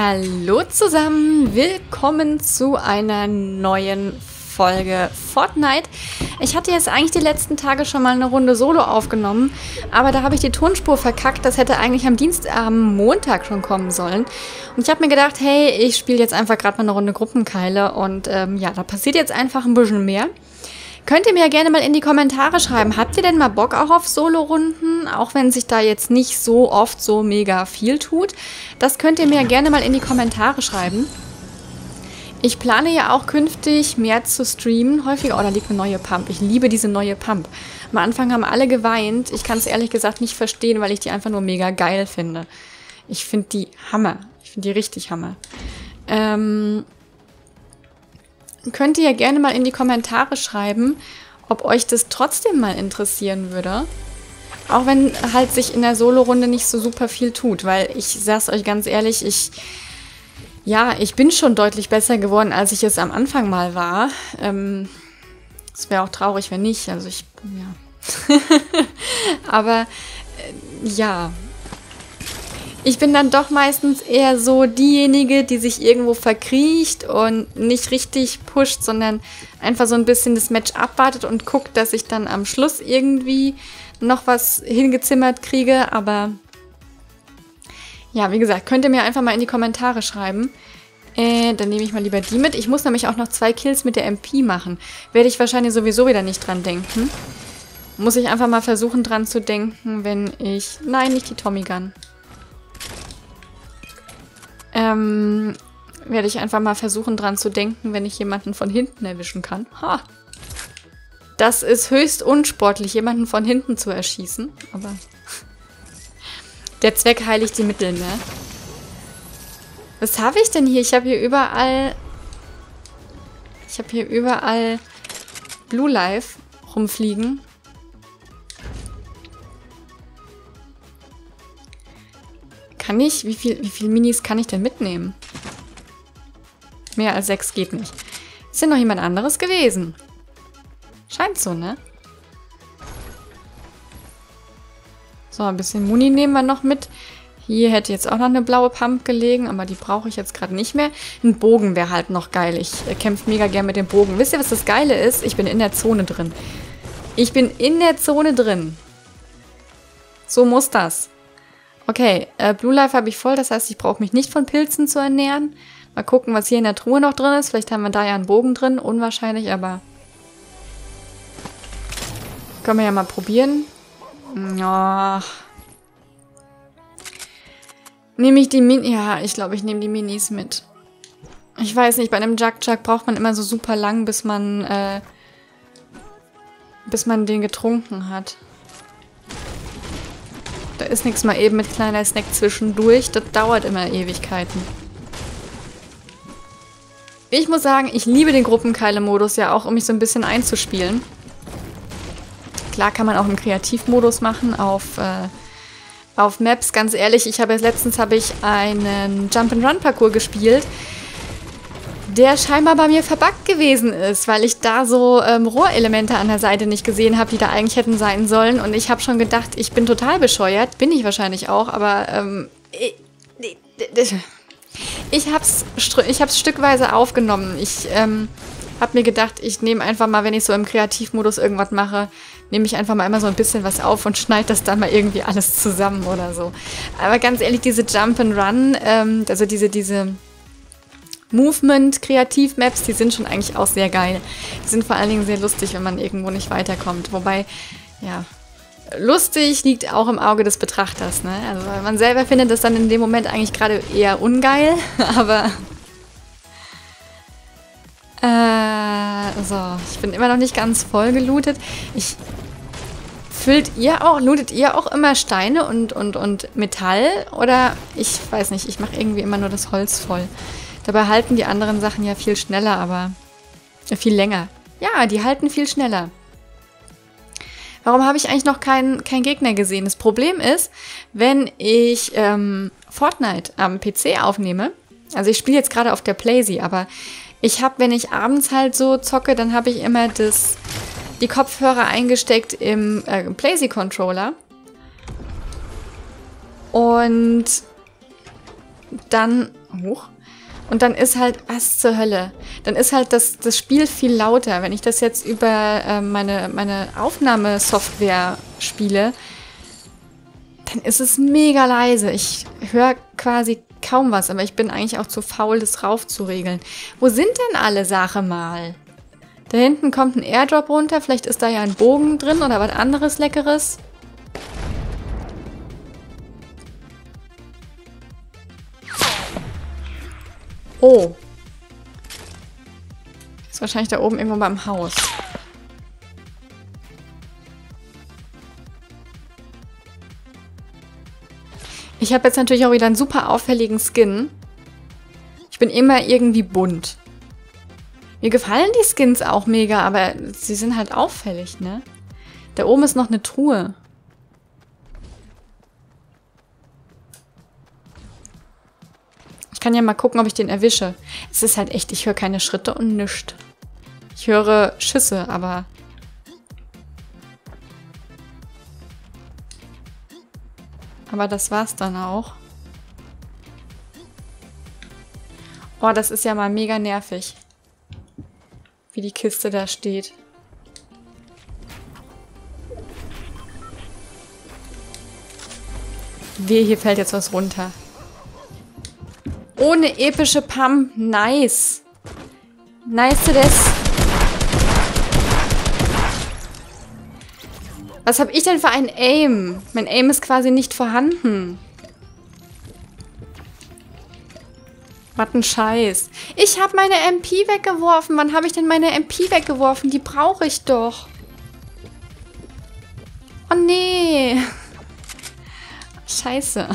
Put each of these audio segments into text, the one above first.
Hallo zusammen, willkommen zu einer neuen Folge Fortnite. Ich hatte jetzt eigentlich die letzten Tage schon mal eine Runde Solo aufgenommen, aber da habe ich die Tonspur verkackt. Das hätte eigentlich am Dienst, am Montag schon kommen sollen. Und ich habe mir gedacht, hey, ich spiele jetzt einfach gerade mal eine Runde Gruppenkeile und ähm, ja, da passiert jetzt einfach ein bisschen mehr. Könnt ihr mir ja gerne mal in die Kommentare schreiben. Habt ihr denn mal Bock auch auf Solo-Runden? Auch wenn sich da jetzt nicht so oft so mega viel tut. Das könnt ihr mir ja gerne mal in die Kommentare schreiben. Ich plane ja auch künftig mehr zu streamen. Häufiger, oh, da liegt eine neue Pump. Ich liebe diese neue Pump. Am Anfang haben alle geweint. Ich kann es ehrlich gesagt nicht verstehen, weil ich die einfach nur mega geil finde. Ich finde die Hammer. Ich finde die richtig Hammer. Ähm, könnt ihr ja gerne mal in die Kommentare schreiben, ob euch das trotzdem mal interessieren würde. Auch wenn halt sich in der Solo-Runde nicht so super viel tut, weil ich sag's euch ganz ehrlich, ich, ja, ich bin schon deutlich besser geworden, als ich es am Anfang mal war. Ähm, es wäre auch traurig, wenn nicht. Also ich, ja. Aber äh, ja, ich bin dann doch meistens eher so diejenige, die sich irgendwo verkriecht und nicht richtig pusht, sondern einfach so ein bisschen das Match abwartet und guckt, dass ich dann am Schluss irgendwie noch was hingezimmert kriege. Aber ja, wie gesagt, könnt ihr mir einfach mal in die Kommentare schreiben. Äh, dann nehme ich mal lieber die mit. Ich muss nämlich auch noch zwei Kills mit der MP machen. Werde ich wahrscheinlich sowieso wieder nicht dran denken. Muss ich einfach mal versuchen dran zu denken, wenn ich... Nein, nicht die Tommy Gun ähm, werde ich einfach mal versuchen dran zu denken, wenn ich jemanden von hinten erwischen kann. Ha! Das ist höchst unsportlich, jemanden von hinten zu erschießen, aber der Zweck heiligt die Mittel, ne? Was habe ich denn hier? Ich habe hier überall... Ich habe hier überall Blue Life rumfliegen. Kann ich? Wie viel, wie viel Minis kann ich denn mitnehmen? Mehr als sechs geht nicht. Ist denn noch jemand anderes gewesen? Scheint so, ne? So, ein bisschen Muni nehmen wir noch mit. Hier hätte jetzt auch noch eine blaue Pump gelegen, aber die brauche ich jetzt gerade nicht mehr. Ein Bogen wäre halt noch geil. Ich äh, kämpfe mega gern mit dem Bogen. Wisst ihr, was das Geile ist? Ich bin in der Zone drin. Ich bin in der Zone drin. So muss das. Okay, äh, Blue Life habe ich voll, das heißt, ich brauche mich nicht von Pilzen zu ernähren. Mal gucken, was hier in der Truhe noch drin ist. Vielleicht haben wir da ja einen Bogen drin. Unwahrscheinlich, aber... Können wir ja mal probieren. Ach. Nehme ich die Minis... Ja, ich glaube, ich nehme die Minis mit. Ich weiß nicht, bei einem Jug Jug braucht man immer so super lang, bis man... Äh, bis man den getrunken hat. Ist nichts mal eben mit kleiner Snack zwischendurch. Das dauert immer Ewigkeiten. Ich muss sagen, ich liebe den Gruppenkeile-Modus ja auch, um mich so ein bisschen einzuspielen. Klar kann man auch im Kreativmodus machen auf, äh, auf Maps. Ganz ehrlich, ich habe letztens habe ich einen Jump-and-Run-Parcours gespielt der scheinbar bei mir verbuggt gewesen ist, weil ich da so ähm, Rohrelemente an der Seite nicht gesehen habe, die da eigentlich hätten sein sollen. Und ich habe schon gedacht, ich bin total bescheuert. Bin ich wahrscheinlich auch, aber ähm, ich, habe es ich hab's stückweise aufgenommen. Ich ähm, habe mir gedacht, ich nehme einfach mal, wenn ich so im Kreativmodus irgendwas mache, nehme ich einfach mal immer so ein bisschen was auf und schneide das dann mal irgendwie alles zusammen oder so. Aber ganz ehrlich, diese Jump and Run, ähm, also diese, diese Movement, Kreativ-Maps, die sind schon eigentlich auch sehr geil. Die sind vor allen Dingen sehr lustig, wenn man irgendwo nicht weiterkommt. Wobei, ja, lustig liegt auch im Auge des Betrachters. Ne? Also man selber findet das dann in dem Moment eigentlich gerade eher ungeil, aber... Äh, so, ich bin immer noch nicht ganz voll gelootet. Ich... Füllt ihr auch, lootet ihr auch immer Steine und, und, und Metall? Oder, ich weiß nicht, ich mache irgendwie immer nur das Holz voll. Dabei halten die anderen Sachen ja viel schneller, aber äh, viel länger. Ja, die halten viel schneller. Warum habe ich eigentlich noch keinen kein Gegner gesehen? Das Problem ist, wenn ich ähm, Fortnite am PC aufnehme, also ich spiele jetzt gerade auf der Playsee, aber ich habe, wenn ich abends halt so zocke, dann habe ich immer das, die Kopfhörer eingesteckt im äh, Playsee-Controller Und dann... Hoch. Und dann ist halt, was zur Hölle? Dann ist halt das, das Spiel viel lauter. Wenn ich das jetzt über äh, meine, meine Aufnahmesoftware spiele, dann ist es mega leise. Ich höre quasi kaum was, aber ich bin eigentlich auch zu faul, das raufzuregeln. Wo sind denn alle Sache mal? Da hinten kommt ein Airdrop runter. Vielleicht ist da ja ein Bogen drin oder was anderes Leckeres. Oh. Ist wahrscheinlich da oben irgendwo beim Haus. Ich habe jetzt natürlich auch wieder einen super auffälligen Skin. Ich bin immer irgendwie bunt. Mir gefallen die Skins auch mega, aber sie sind halt auffällig, ne? Da oben ist noch eine Truhe. Ich kann ja mal gucken, ob ich den erwische. Es ist halt echt, ich höre keine Schritte und nichts. Ich höre Schüsse, aber... Aber das war's dann auch. Oh, das ist ja mal mega nervig. Wie die Kiste da steht. Wehe, hier fällt jetzt was runter. Ohne epische Pam. Nice. Nice das. Was habe ich denn für ein Aim? Mein Aim ist quasi nicht vorhanden. Was ein Scheiß. Ich habe meine MP weggeworfen. Wann habe ich denn meine MP weggeworfen? Die brauche ich doch. Oh nee. Scheiße.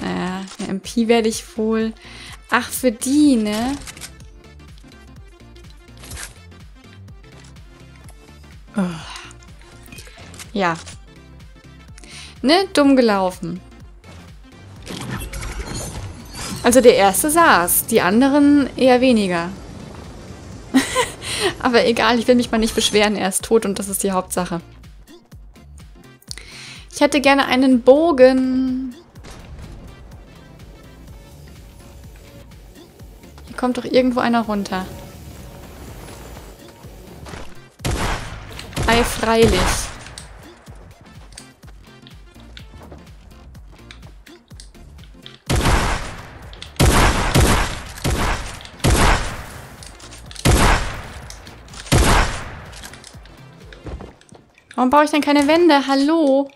Naja, eine MP werde ich wohl... Ach, für die, ne? Oh. Ja. Ne, dumm gelaufen. Also der erste saß, die anderen eher weniger. Aber egal, ich will mich mal nicht beschweren, er ist tot und das ist die Hauptsache. Ich hätte gerne einen Bogen. Kommt doch irgendwo einer runter. Ei, freilich. Warum baue ich denn keine Wände? Hallo?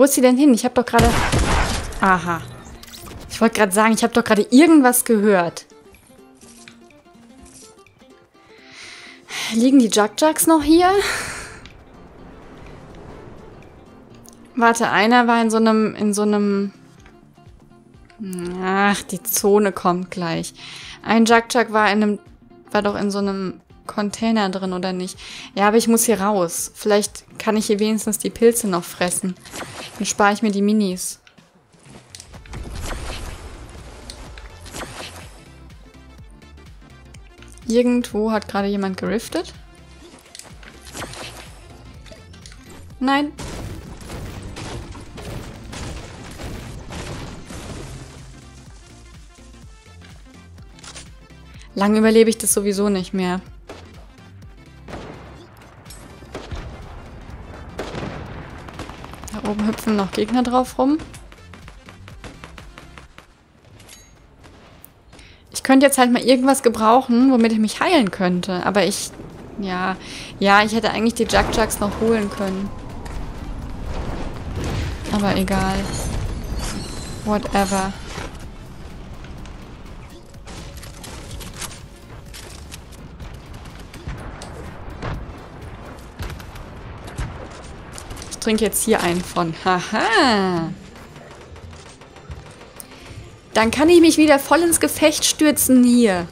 Wo ist sie denn hin? Ich habe doch gerade... Aha. Ich wollte gerade sagen, ich habe doch gerade irgendwas gehört. Liegen die Jug-Jugs noch hier? Warte, einer war in so einem... In so einem... Ach, die Zone kommt gleich. Ein Jug-Jug war in einem... War doch in so einem Container drin, oder nicht? Ja, aber ich muss hier raus. Vielleicht kann ich hier wenigstens die Pilze noch fressen. Dann spare ich mir die Minis. Irgendwo hat gerade jemand geriftet. Nein. Lang überlebe ich das sowieso nicht mehr. Hüpfen noch Gegner drauf rum. Ich könnte jetzt halt mal irgendwas gebrauchen, womit ich mich heilen könnte. Aber ich... Ja, ja, ich hätte eigentlich die Jack-Jacks noch holen können. Aber egal. Whatever. Trinke jetzt hier einen von. Haha. Dann kann ich mich wieder voll ins Gefecht stürzen hier.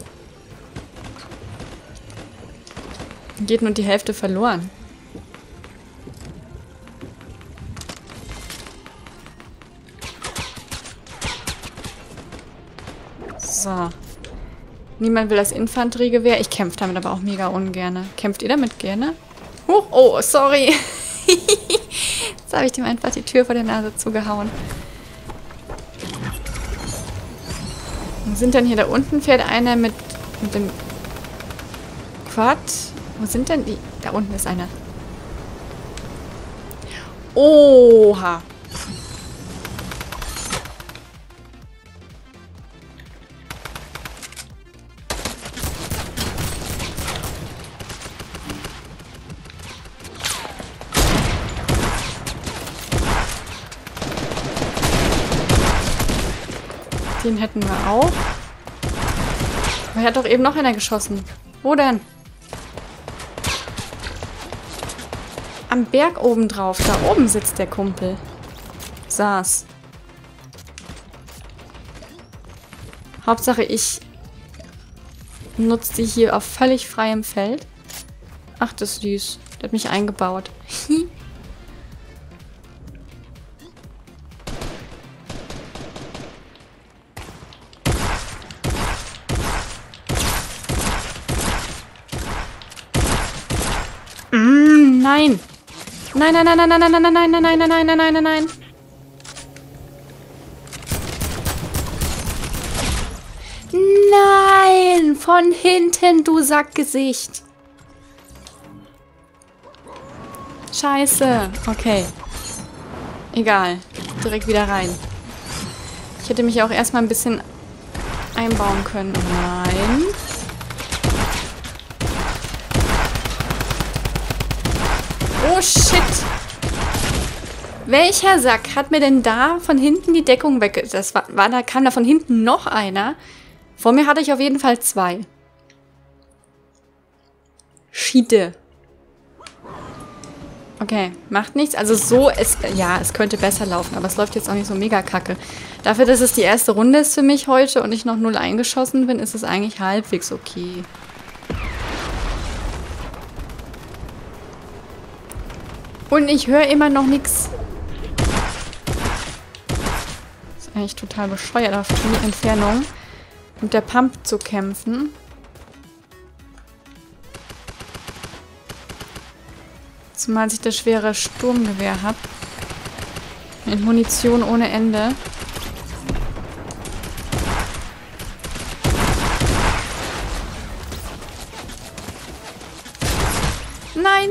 Geht nur die Hälfte verloren. So. Niemand will das Infanteriegewehr. Ich kämpfe damit aber auch mega ungern. Kämpft ihr damit gerne? Huch, oh, sorry. Jetzt habe ich dem einfach die Tür vor der Nase zugehauen. Wo sind denn hier? Da unten fährt einer mit, mit dem Quad. Wo sind denn die? Da unten ist einer. Oha. Hätten wir auch. Aber hier hat doch eben noch einer geschossen. Wo denn? Am Berg oben drauf. Da oben sitzt der Kumpel. Saß. Hauptsache ich nutze die hier auf völlig freiem Feld. Ach, das ist süß. Der hat mich eingebaut. Nein. Nein, nein, nein, nein, nein, nein, nein, nein, nein, nein, nein, nein, nein, nein, nein. Nein, von hinten, du Sackgesicht. Scheiße. Okay. Egal. Direkt wieder rein. Ich hätte mich auch erstmal ein bisschen einbauen können. Nein. Oh, shit. Welcher Sack hat mir denn da von hinten die Deckung weg... Das war, war da kam da von hinten noch einer. Vor mir hatte ich auf jeden Fall zwei. Schiede. Okay, macht nichts. Also so, es, ja, es könnte besser laufen, aber es läuft jetzt auch nicht so mega kacke. Dafür, dass es die erste Runde ist für mich heute und ich noch null eingeschossen bin, ist es eigentlich halbwegs okay. Und ich höre immer noch nichts. Ist eigentlich total bescheuert, auf die Entfernung mit der Pump zu kämpfen. Zumal ich das schwere Sturmgewehr habe. Mit Munition ohne Ende. Nein!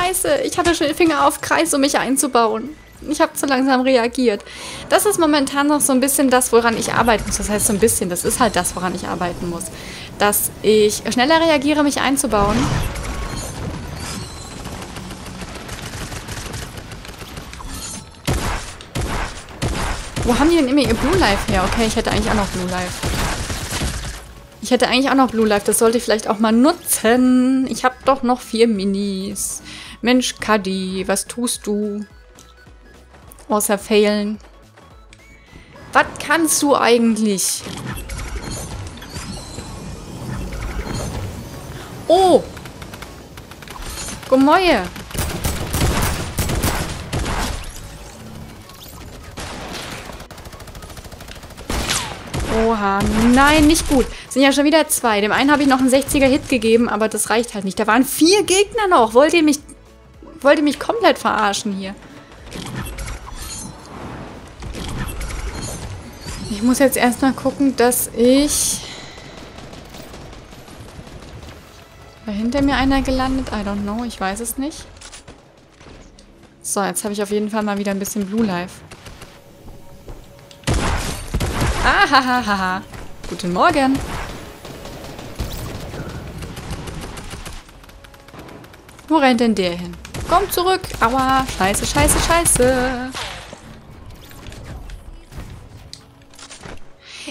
Scheiße, ich hatte schon den Finger auf Kreis, um mich einzubauen. Ich habe zu langsam reagiert. Das ist momentan noch so ein bisschen das, woran ich arbeiten muss. Das heißt so ein bisschen, das ist halt das, woran ich arbeiten muss. Dass ich schneller reagiere, mich einzubauen. Wo haben die denn immer ihr Blue Life her? Okay, ich hätte eigentlich auch noch Blue Life. Ich hätte eigentlich auch noch Blue Life. Das sollte ich vielleicht auch mal nutzen. Ich habe doch noch vier Minis. Mensch, Caddy, was tust du? Außer failen. Was kannst du eigentlich? Oh! Gemäue! Oha, nein, nicht gut. Sind ja schon wieder zwei. Dem einen habe ich noch einen 60er-Hit gegeben, aber das reicht halt nicht. Da waren vier Gegner noch. Wollt ihr mich, wollt ihr mich komplett verarschen hier? Ich muss jetzt erstmal gucken, dass ich... War hinter mir einer gelandet? I don't know, ich weiß es nicht. So, jetzt habe ich auf jeden Fall mal wieder ein bisschen Blue Life. Ahahaha. Guten Morgen. Wo rennt denn der hin? Komm zurück. Aua. Scheiße, scheiße, scheiße.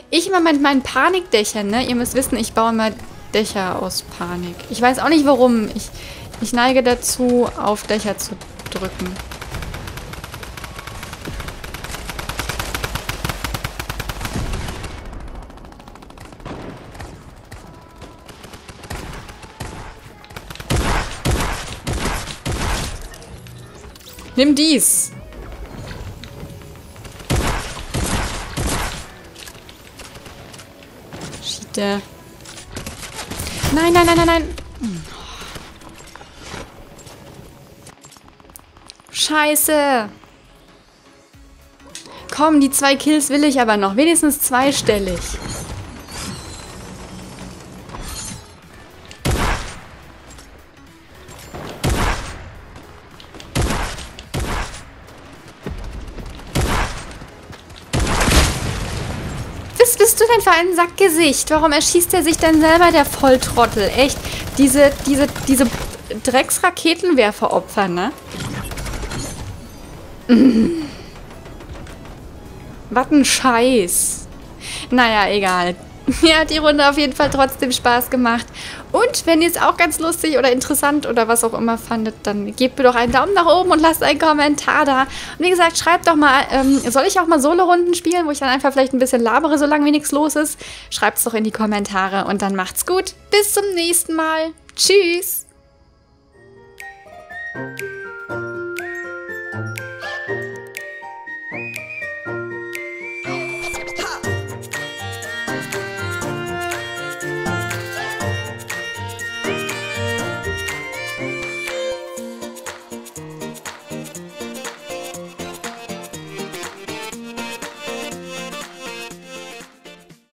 Ich immer mit meinen Panikdächern, ne? Ihr müsst wissen, ich baue immer Dächer aus Panik. Ich weiß auch nicht warum. Ich, ich neige dazu, auf Dächer zu drücken. Nimm dies. der... Nein, nein, nein, nein, nein. Scheiße. Komm, die zwei Kills will ich aber noch. Wenigstens zweistellig. Was bist du denn für ein Sackgesicht? Warum erschießt er sich denn selber, der Volltrottel? Echt, diese, diese, diese Drecksraketenwerferopfer, ne? Mm. Was ein Scheiß. Naja, egal. Mir hat die Runde auf jeden Fall trotzdem Spaß gemacht. Und wenn ihr es auch ganz lustig oder interessant oder was auch immer fandet, dann gebt mir doch einen Daumen nach oben und lasst einen Kommentar da. Und wie gesagt, schreibt doch mal, ähm, soll ich auch mal Solo-Runden spielen, wo ich dann einfach vielleicht ein bisschen labere, solange wie nichts los ist? Schreibt es doch in die Kommentare und dann macht's gut. Bis zum nächsten Mal. Tschüss.